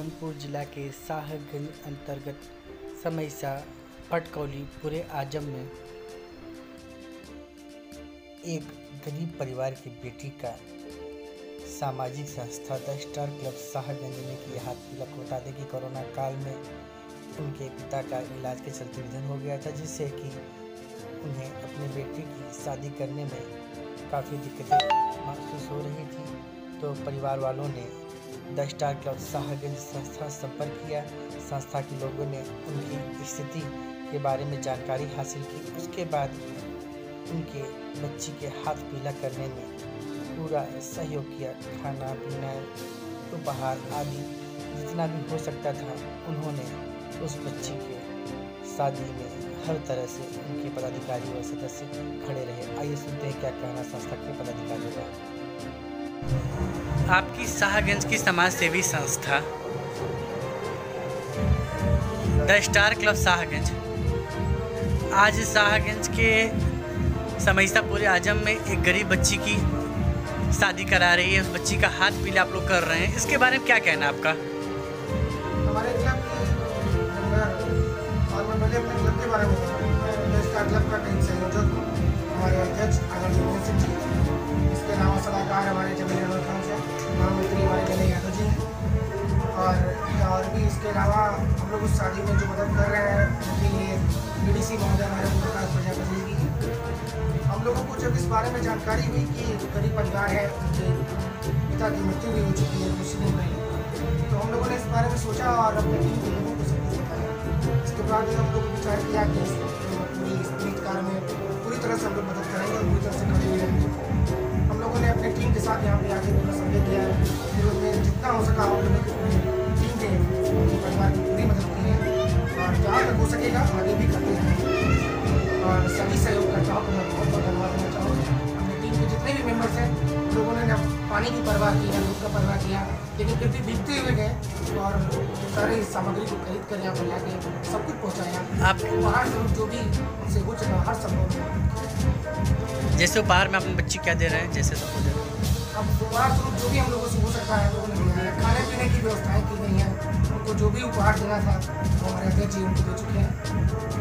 जौनपुर जिला के शाहगंज अंतर्गत समैसा पटकौली पूरे आज़म में एक गरीब परिवार की बेटी का सामाजिक संस्था द स्टार क्लब शाहगंज ने किया हाथ बता दें कि कोरोना काल में उनके पिता का इलाज के चलते निधन हो गया था, जिससे कि उन्हें अपनी बेटी की शादी करने में काफ़ी दिक्कतें महसूस हो रही थी। तो परिवार वालों ने द स्टार क्लब शाहगंज संस्था संपर्क किया। संस्था के लोगों ने उनकी स्थिति के बारे में जानकारी हासिल की। उसके बाद उनके बच्ची के हाथ पीला करने में पूरा सहयोग किया। खाना पीना, उपहार आदि जितना भी हो सकता था, उन्होंने उस बच्ची के शादी में हर तरह से उनके पदाधिकारी व सदस्य खड़े रहे। आइए सुनते हैं क्या कहना संस्था के पदाधिकारियों का। आपकी शाहगंज की समाज सेवी संस्था, द स्टार क्लब शाहगंज। आज शाहगंज के समैसा पूरे आज़म में एक गरीब बच्ची की शादी करा रही है। उस बच्ची का हाथ पीला आप लोग कर रहे हैं। इसके बारे में क्या कहना है आपका? हमारे इसके अलावा हम लोग उस शादी में जो मदद कर रहे हैं उनके लिए बी डी सी महोदय हमारे प्रकाश प्रजापति जी की हम लोगों को जब इस बारे में जानकारी हुई कि गरीब परिवार है उनके पिता की मृत्यु भी हो चुकी है कुछ मुस्लिम में तो हम लोगों ने इस बारे में सोचा और अपने टीम के लोगों को सब कुछ बताया इसके बाद हम लोग विचार किया कि इस कार्य में पूरी तरह से हम लोग मदद करेंगे और पूरी तरह से खड़े हुए पानी की परवाह की है दूध का परवाह किया। लेकिन फिर भी भीगते हुए गए और सारी सामग्री को खरीद कर यहाँ पर लाके सब कुछ पहुँचाया। आप उपहार स्वरूप जो भी उनसे हो चुका हर संभव जैसे उपहार में अपनी बच्चे क्या दे रहे हैं जैसे सब दे रहे हैं अब उपहार स्वरूप जो भी हम लोगों से हो सकता है लोगों ने दिया खाने पीने की व्यवस्थाएँ की गई हैं। उनको जो भी उपहार देना था वो हमारे अध्यक्ष जी उनको दे चुके हैं।